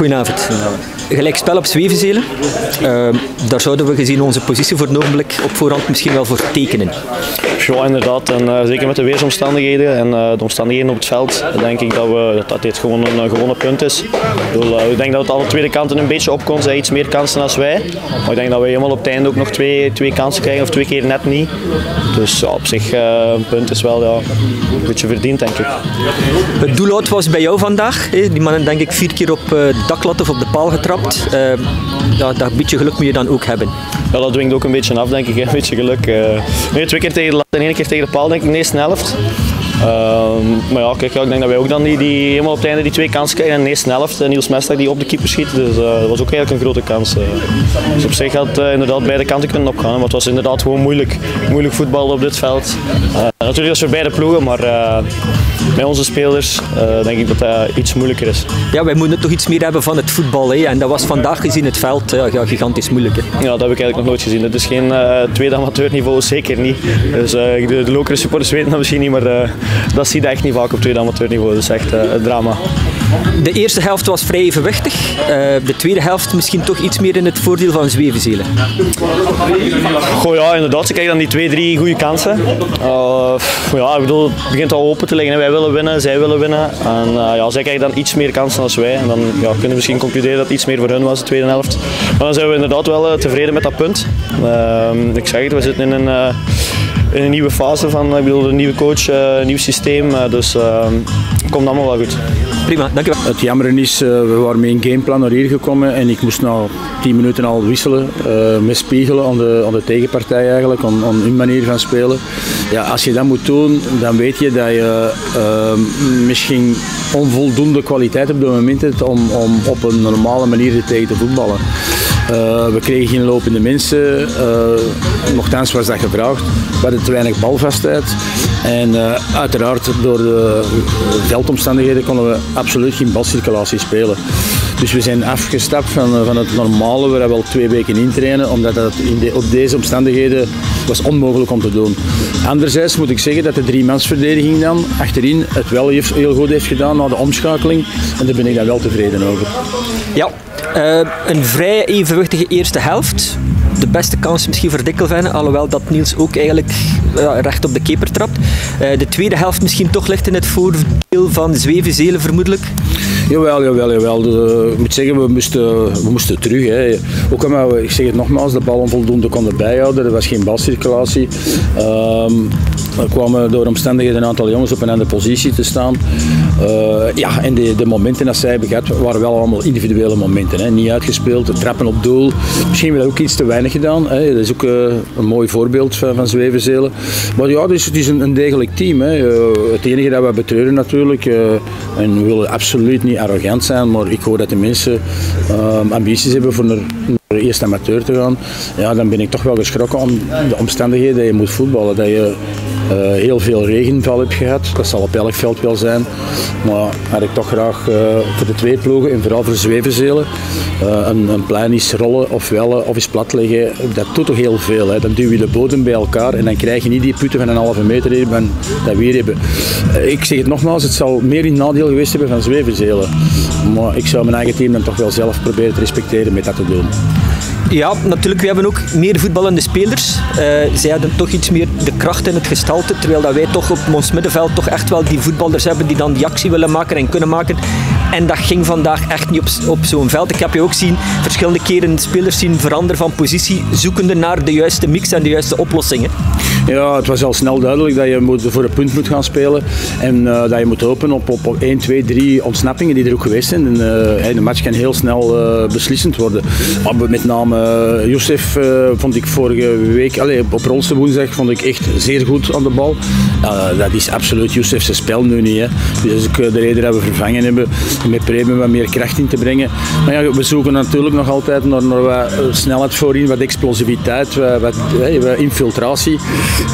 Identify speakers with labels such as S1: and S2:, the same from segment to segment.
S1: Goedenavond. Gelijk spel op Zwevenzelen. Uh, daar zouden we gezien onze positie voor het ogenblik op voorhand misschien wel voor tekenen.
S2: Ja, inderdaad. En uh, zeker met de weersomstandigheden en uh, de omstandigheden op het veld, denk ik dat, we, dat dit gewoon een gewonnen punt is. Ik, bedoel, ik denk dat het alle tweede kanten een beetje op kon. Zij iets meer kansen dan wij. Maar ik denk dat we helemaal op het einde ook nog twee, twee kansen krijgen, of twee keer net niet. Dus ja, op zich, een punt is wel ja, een beetje verdiend, denk ik.
S1: Het doelhoud was bij jou vandaag. Hè? Die mannen denk ik vier keer op de daklat of op de paal getrapt. Ja, dat beetje geluk moet je dan ook hebben.
S2: Ja, dat dwingt ook een beetje af, denk ik. Een beetje geluk. Nee, twee keer tegen de en één keer tegen de paal, denk ik, in de eerste helft. Uh, maar ja, kijk, ja, ik denk dat wij ook dan die, die, helemaal op het einde die twee kansen krijgen in de helft. Niels Mester die op de keeper schiet, dus dat was ook eigenlijk een grote kans. dus op zich had inderdaad beide kanten kunnen opgaan, maar het was inderdaad gewoon moeilijk, moeilijk voetbal op dit veld. Natuurlijk is voor beide ploegen, maar bij onze spelers uh, denk ik dat dat iets moeilijker is.
S1: Ja, wij moeten toch iets meer hebben van het voetbal. Hè? En dat was vandaag gezien het veld ja, gigantisch moeilijk. Hè?
S2: Ja, dat heb ik eigenlijk nog nooit gezien. Het is geen uh, tweede amateurniveau, zeker niet. Dus uh, de, de lokale supporters weten dat misschien niet, maar dat zie je echt niet vaak op tweede amateurniveau. Dat is echt een drama.
S1: De eerste helft was vrij evenwichtig. de tweede helft misschien toch iets meer in het voordeel van Zwevenzelen.
S2: Goh ja, inderdaad. Ze krijgen dan die twee, drie goede kansen. ja, ik bedoel, het begint al open te liggen. Wij willen winnen, zij willen winnen. En uh, ja, zij krijgen dan iets meer kansen dan wij. En dan ja, kunnen we misschien concluderen dat het iets meer voor hun was, de tweede helft. Maar dan zijn we inderdaad wel uh, tevreden met dat punt. Uh, ik zeg het, we zitten in een, in een nieuwe fase van, ik bedoel, een nieuwe coach, een nieuw systeem. dus het komt allemaal wel goed.
S1: Prima.
S3: Het jammer is, we waren met een gameplan naar hier gekomen en ik moest na 10 minuten al wisselen, uh, met spiegelen aan de, aan de tegenpartij eigenlijk, aan, hun manier van spelen. Ja, als je dat moet doen, dan weet je dat je uh, misschien onvoldoende kwaliteit op dit moment hebt om, om op een normale manier er tegen te voetballen. Uh, we kregen geen lopende mensen, uh, nogthans was dat gevraagd. We hadden te weinig balvastheid. En uh, uiteraard door de veldomstandigheden konden we absoluut geen balcirculatie spelen. Dus we zijn afgestapt van, van het normale, waar we al twee weken in trainen, omdat dat in op deze omstandigheden was onmogelijk om te doen. Anderzijds moet ik zeggen dat de driemansverdediging dan achterin het wel heel goed heeft gedaan na de omschakeling. En daar ben ik dan wel tevreden over.
S1: Ja, uh, een vrij evenwichtige eerste helft. De beste kans misschien voor Dikkelven, alhoewel dat Niels ook eigenlijk uh, recht op de keeper trapt. Uh, de tweede helft misschien toch ligt in het voordeel van Zwevenzelen vermoedelijk.
S3: Jawel, jawel, jawel. Ik moet zeggen, we moesten, we moesten terug. Hè. Ook we, ik zeg het nogmaals, de bal onvoldoende konden bijhouden. Er was geen balcirculatie. Um, er kwamen door omstandigheden een aantal jongens op een andere positie te staan. Uh, ja, en de, de, momenten dat zij hebben waren wel allemaal individuele momenten. Hè. Niet uitgespeeld, trappen op doel. Misschien wel ook iets te weinig gedaan. Hè. Dat is ook uh, een mooi voorbeeld van, van Zwevenzelen. Maar ja, dus, het is een, een degelijk team. Hè. Uh, het enige dat we betreuren natuurlijk, en we willen absoluut niet arrogant zijn, maar ik hoor dat de mensen ambities hebben voor naar eerst amateur te gaan. Ja, dan ben ik toch wel geschrokken om de omstandigheden dat je moet voetballen. Dat je uh, heel veel regenval heb gehad. Dat zal op elk veld wel zijn. Maar had ik toch graag uh, voor de twee ploegen en vooral voor Zwevenzelen uh, een, een plein is rollen of wellen of is platleggen. Dat doet toch heel veel. Hè. Dan duw je de bodem bij elkaar en dan krijg je niet die putten van een halve meter hebben dat we hier hebben. ik zeg het nogmaals, het zal meer in nadeel geweest hebben van Zwevenzelen. Maar ik zou mijn eigen team dan toch wel zelf proberen te respecteren met dat te doen.
S1: Ja, natuurlijk. We hebben ook meer voetballende spelers. Uh, zij hebben toch iets meer de kracht in het gestalte. Terwijl dat wij toch op ons middenveld toch echt wel die voetballers hebben die dan die actie willen maken en kunnen maken. En dat ging vandaag echt niet op, op zo'n veld. Ik heb je ook zien, verschillende keren spelers zien veranderen van positie, zoekende naar de juiste mix en de juiste oplossingen.
S3: Ja, het was al snel duidelijk dat je moet, voor een punt moet gaan spelen. En uh, dat je moet hopen op, op, op 1, 2, 3 ontsnappingen die er ook geweest zijn. En, uh, de match kan heel snel uh, beslissend worden. Maar met name Youssef vond ik vorige week, allez, op Rolse woensdag, vond ik echt zeer goed aan de bal. dat is absoluut Youssef's spel nu niet. Dus dat is de reden dat we vervangen hebben met Preben wat meer kracht in te brengen. Maar ja, we zoeken natuurlijk nog altijd naar, naar wat snelheid voorin, wat explosiviteit, wat, wat, infiltratie.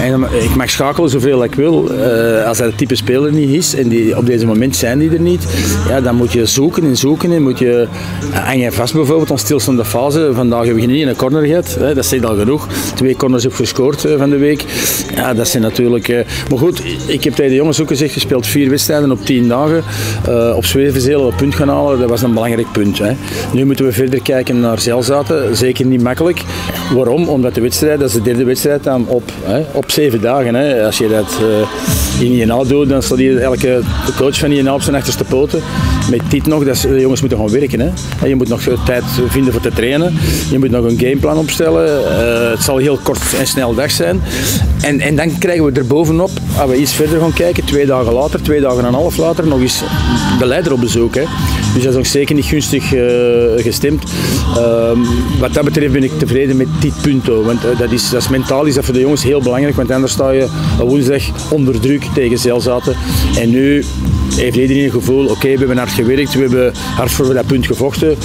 S3: En ik mag schakelen zoveel ik wil. Uh, als dat het type speler niet is en die, op deze moment zijn die er niet, ja, dan moet je zoeken en zoeken en moet je aan je vast bijvoorbeeld aan stilstaande fase. Vandaag hebben we niet een corner gehad, hè, dat zegt al genoeg. Twee corners heb gescoord uh, van de week. Ja, dat zijn natuurlijk. Uh, maar goed, ik heb tegen de jongens ook gezegd, je speelt vier wedstrijden op tien dagen op Zwevenzeel Punt gaan halen, dat was een belangrijk punt. Hè. Nu moeten we verder kijken naar Zeilzaten. Zeker niet makkelijk. Waarom? Omdat de wedstrijd, dat is de derde wedstrijd dan op, hè, op zeven dagen. Hè. Als je dat uh, in INA doet, dan staat hier elke coach van INA op zijn achterste poten. Met dit nog, dat de jongens moeten gewoon werken. Hè. Je moet nog tijd vinden voor te trainen. Je moet nog een gameplan opstellen. Het zal heel kort en snel dag zijn. En, en dan krijgen we er bovenop, als we iets verder gaan kijken, twee dagen later, twee dagen en een half later, nog eens de leider op bezoek. Dus dat is ook zeker niet gunstig uh, gestemd. Uh, wat dat betreft ben ik tevreden met dit punt. Ook, want uh, dat, is, dat is mentaal is dat voor de jongens heel belangrijk, want anders sta je woensdag onder druk tegen Zeilzaten. En nu heeft iedereen het gevoel, oké, we hebben hard gewerkt, we hebben hard voor dat punt gevochten.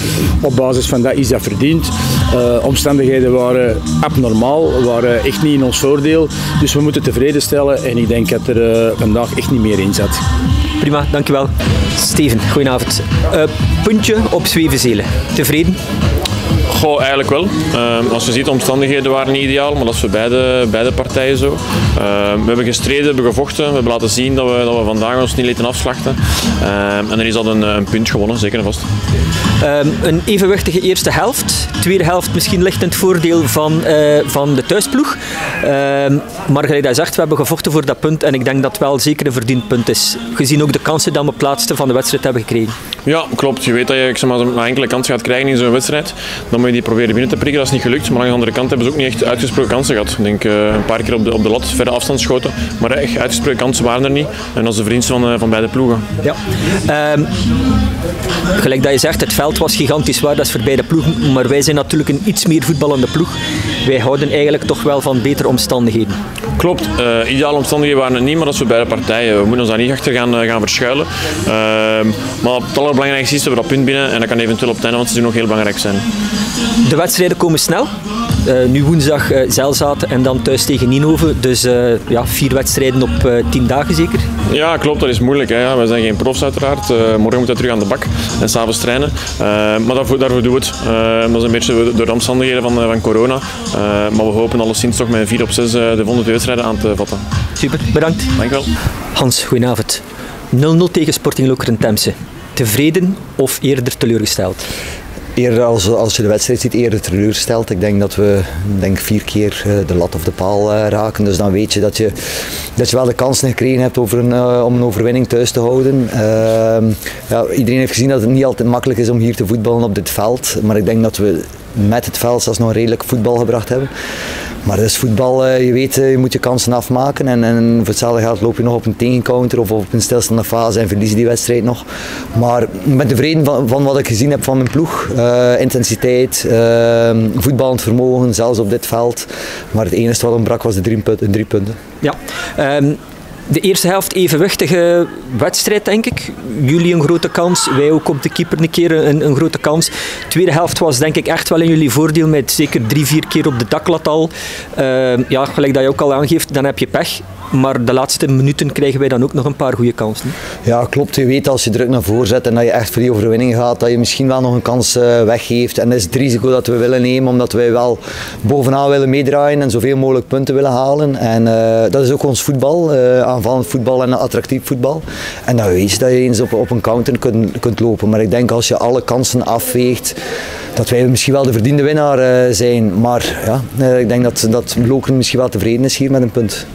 S3: Op basis van dat is dat verdiend. Uh, omstandigheden waren abnormaal, waren echt niet in ons voordeel. Dus we moeten tevreden stellen en ik denk dat er vandaag echt niet meer in zat.
S1: Prima, dankjewel. Steven, goedenavond. Uh, puntje op Zwevenzelen. Tevreden?
S4: Goh, eigenlijk wel. Uh, als je ziet, de omstandigheden waren niet ideaal, maar dat is voor beide, beide partijen zo. Uh, we hebben gestreden, we hebben gevochten, we hebben laten zien dat we, dat we vandaag ons niet lieten afslachten. Uh, en er is al een, een, punt gewonnen, zeker en vast.
S1: een evenwichtige eerste helft. Tweede helft misschien ligt in het voordeel van, eh, van de thuisploeg. maar gelijk dat zegt, we hebben gevochten voor dat punt en ik denk dat het wel zeker een verdiend punt is. Gezien ook de kansen die we op laatste van de wedstrijd hebben gekregen.
S4: Ja, klopt. Je weet dat je zeg maar, een enkele kans gaat krijgen in zo'n wedstrijd. Dan moet je die proberen binnen te prikken. Dat is niet gelukt. Maar aan de andere kant hebben ze ook niet echt uitgesproken kansen gehad. Ik denk uh, een paar keer op de, op de lat, verre afstand schoten. Maar echt uitgesproken kansen waren er niet. En dat is de vriend van, uh, van beide ploegen.
S1: Ja. Um, gelijk dat je zegt, het veld was gigantisch waar. Dat is voor beide ploegen. Maar wij zijn natuurlijk een iets meer voetballende ploeg. Wij houden eigenlijk toch wel van betere omstandigheden.
S4: Klopt. Uh, ideale omstandigheden waren het niet, maar dat is voor beide partijen. We moeten ons daar niet achter gaan, gaan verschuilen. Ehm, maar het allerbelangrijkste is dat we dat punt binnen. En dat kan eventueel op het einde van het seizoen nog heel belangrijk zijn.
S1: De wedstrijden komen snel. Uh, nu woensdag uh, Zelzaten en dan thuis tegen Ninove. Dus uh, ja, vier wedstrijden op tien dagen zeker?
S4: Ja, klopt. Dat is moeilijk. Hè. Ja, we zijn geen profs uiteraard. morgen moeten we terug aan de bak en s'avonds trainen. maar daarvoor, daarvoor doen we het. dat is een beetje door de omstandigheden van, van corona. maar we hopen alleszins toch met 4 op 6 de volgende wedstrijden aan te vatten.
S1: Super, bedankt.
S4: Dankjewel.
S1: Hans, goedenavond. 0-0 tegen Sporting Lokeren Temse. Tevreden of eerder teleurgesteld?
S5: Eerder als, als je de wedstrijd ziet, eerder teleurgesteld. Ik denk dat we denk vier keer de lat of de paal raken. Dus dan weet je dat je, dat je wel de kansen gekregen hebt over een, uh, om een overwinning thuis te houden. Uh, ja, iedereen heeft gezien dat het niet altijd makkelijk is om hier te voetballen op dit veld. Maar ik denk dat we met het veld zelfs nog redelijk voetbal gebracht hebben. Maar dat is voetbal, je weet, je moet je kansen afmaken. En, en voor hetzelfde geld loop je nog op een tegencounter of op een stilstaande fase en verlies je die wedstrijd nog. Maar ik ben tevreden van, wat ik gezien heb van mijn ploeg. Uh, intensiteit, uh, voetballend vermogen, zelfs op dit veld. Maar het enige wat ontbrak was de drie punten. Punten.
S1: Ja. Um de eerste helft evenwichtige wedstrijd, denk ik. Jullie een grote kans, wij ook op de keeper een keer een, een grote kans. De tweede helft was denk ik echt wel in jullie voordeel met zeker drie, vier keer op de daklat al. Uh, ja, gelijk dat je ook al aangeeft, dan heb je pech. Maar de laatste minuten krijgen wij dan ook nog een paar goede kansen.
S5: Ja, klopt. Je weet als je druk naar voren zet en dat je echt voor die overwinning gaat, dat je misschien wel nog een kans uh, weggeeft. En dat is het risico dat we willen nemen, omdat wij wel bovenaan willen meedraaien en zoveel mogelijk punten willen halen. En uh, dat is ook ons voetbal, uh, aanvallend voetbal en attractief voetbal. En dan weet je dat je eens op, op een counter kunt, kunt lopen. Maar ik denk als je alle kansen afweegt, dat wij misschien wel de verdiende winnaar zijn. Maar ja, ik denk dat, dat misschien wel tevreden is hier met een punt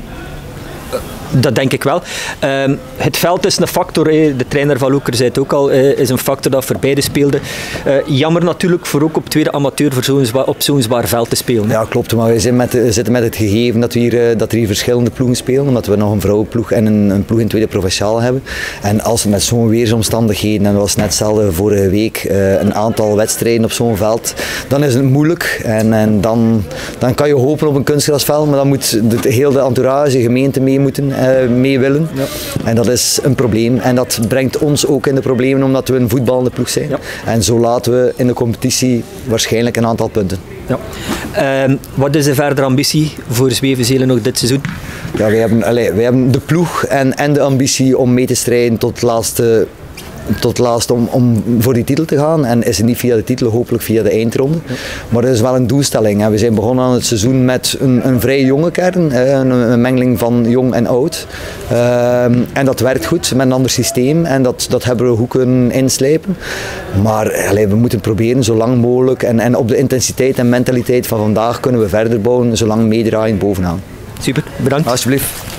S1: dat denk ik wel. Um, het veld is een factor, de trainer van Loeker zei het ook al, is een factor dat voor beide speelde. Uh, jammer natuurlijk voor ook op tweede amateur voor op zo'n zwaar veld te spelen.
S5: Ja, klopt. Maar we zijn met, zitten met het gegeven dat, we hier, dat er hier verschillende ploegen spelen, omdat we nog een vrouwenploeg en een, een ploeg in tweede provinciaal hebben. En als we met zo'n weersomstandigheden, en dat was net hetzelfde vorige week, uh, een aantal wedstrijden op zo'n veld, dan is het moeilijk. En, en dan, dan kan je hopen op een kunstgrasveld, maar dan moet de, heel de entourage, gemeente mee moeten mee willen. Ja. En dat is een probleem. En dat brengt ons ook in de problemen omdat we een voetballende ploeg zijn. Ja. En zo laten we in de competitie waarschijnlijk een aantal punten.
S1: Ja. Uh, wat is de verdere ambitie voor Zwevenzelen nog dit seizoen?
S5: Ja, wij hebben, allez, wij hebben de ploeg en, en de ambitie om mee te strijden tot het laatste tot laatst om, om voor die titel te gaan. En is het niet via de titel, hopelijk via de eindronde. Maar dat is wel een doelstelling. We zijn begonnen aan het seizoen met een, een vrij jonge kern, een, een, mengeling van jong en oud. Ehm, en dat werkt goed met een ander systeem en dat, dat hebben we goed kunnen inslijpen. Maar allee, we moeten proberen zo lang mogelijk en, en op de intensiteit en mentaliteit van vandaag kunnen we verder bouwen, zolang meedraaien bovenaan.
S1: Super, bedankt.
S5: Alsjeblieft.